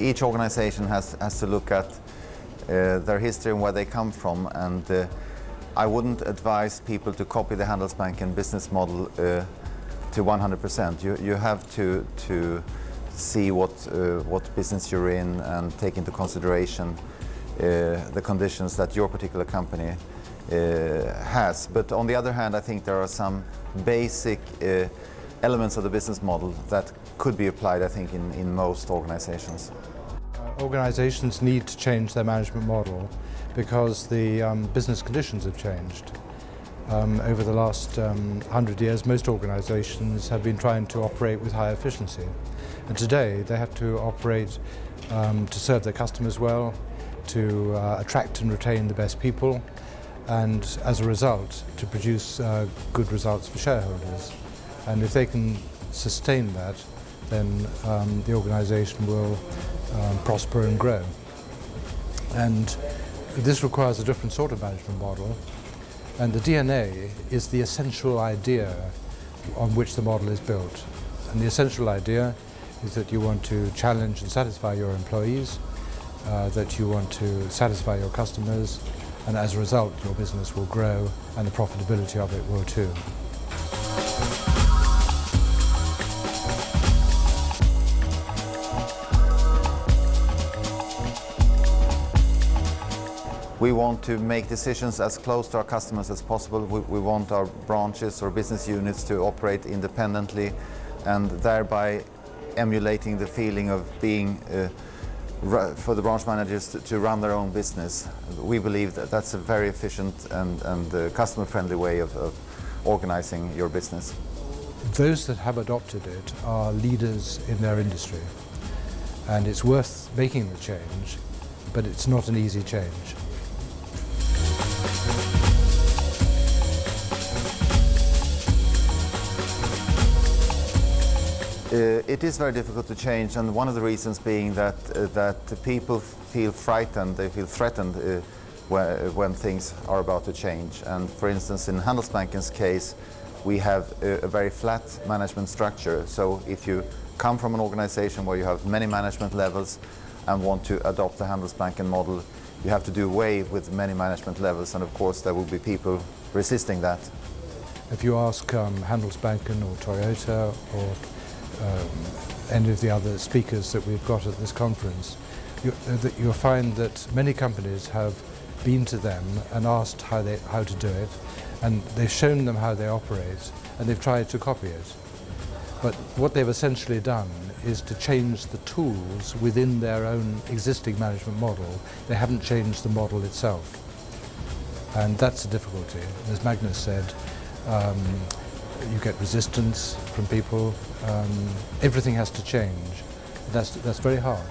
each organization has, has to look at uh, their history and where they come from and uh, I wouldn't advise people to copy the Handelsbanken business model uh, to 100%. You, you have to, to see what, uh, what business you're in and take into consideration uh, the conditions that your particular company uh, has. But on the other hand, I think there are some basic elements of the business model that could be applied, I think, in, in most organizations. Uh, organizations need to change their management model because the um, business conditions have changed. Um, over the last um, 100 years, most organizations have been trying to operate with high efficiency. And today, they have to operate um, to serve their customers well, to uh, attract and retain the best people, and as a result, to produce uh, good results for shareholders. And if they can sustain that, then um, the organization will um, prosper and grow. And this requires a different sort of management model, and the DNA is the essential idea on which the model is built. And the essential idea is that you want to challenge and satisfy your employees, uh, that you want to satisfy your customers, and as a result your business will grow and the profitability of it will too. We want to make decisions as close to our customers as possible. We, we, want our branches or business units to operate independently and thereby emulating the feeling of being uh, for the branch managers to, to, run their own business. We believe that that's a very efficient and, and uh, customer-friendly way of, of organizing your business. Those that have adopted it are leaders in their industry and it's worth making the change, but it's not an easy change. Uh, it is very difficult to change, and one of the reasons being that uh, that people feel frightened, they feel threatened uh, when, when, things are about to change. And for instance, in Handelsbanken's case, we have a, a, very flat management structure. So if you come from an organization where you have many management levels and want to adopt the Handelsbanken model, you have to do away with many management levels, and of course there will be people resisting that. If you ask um, Handelsbanken or Toyota or um, any of the other speakers that we've got at this conference, you, uh, you'll find that many companies have been to them and asked how, they, how to do it, and they've shown them how they operate, and they've tried to copy it. But what they've essentially done is to change the tools within their own existing management model. They haven't changed the model itself. And that's a difficulty. As Magnus said, um, you get resistance from people. Um, everything has to change. That's, that's very hard.